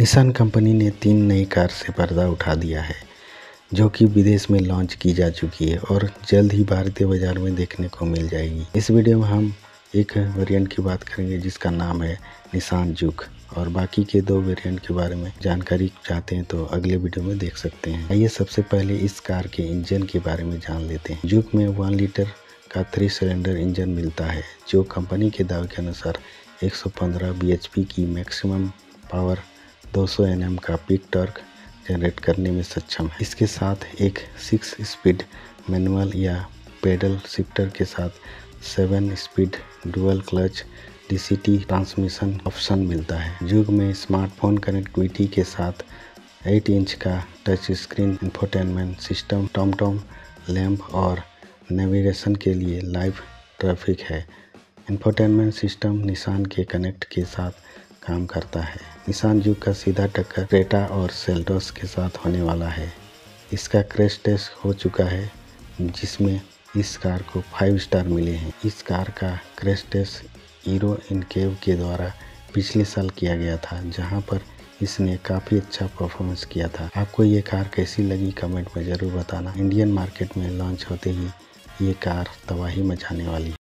Nissan company ने तीन नई कार से पर्दा उठा दिया है, जो कि विदेश में लॉन्च की जा चुकी है और जल्द ही भारतीय बाज़ार में देखने को मिल जाएगी। इस वीडियो में हम एक वेरिएंट की बात करेंगे, जिसका नाम है निशान जुक और बाकी के दो वेरिएंट के बारे में जानकारी चाहते हैं तो अगले वीडियो में देख सकते हैं। आइए सबसे पहले इस कार के इंजन के बारे में जान लेते हैं। जुक में वन लीटर का थ्री सिलेंडर इंजन मिलता है, जो कंपनी के दावे के अनुसार 115 bhp की मैक्सिमम पावर 200 एनएम का पिक टॉर्क जनरेट करने में सक्षम है। इसके साथ एक सिक्स स्पीड मैनुअल या पेडल शिफ्टर के साथ seven speed dual clutch DCT transmission option मिलता है। युग में स्मार्टफ़ोन कनेक्टिविटी के साथ 8 इंच का touch screen infotainment system TomTom lamp और नेविगेशन के लिए लाइव ट्रैफ़िक है। इंफोटेनमेंट सिस्टम निशान के कनेक्ट के साथ काम करता है। निशान युग का सीधा टक्कर क्रेटा और सेल्टोस के साथ होने वाला है। इसका क्रैश टेस्ट हो चुका है, जिसमें इस कार को फाइव स्टार मिले हैं। इस कार का क्रैश टेस्ट हीरो इनकेव के द्वारा पिछले साल किया गया था, जहाँ पर इसने काफ़ी अच्छा परफॉर्मेंस किया था। आपको ये कार कैसी लगी कमेंट में ज़रूर बताना। इंडियन मार्केट में लॉन्च होते ही ये कार तबाही मचाने वाली।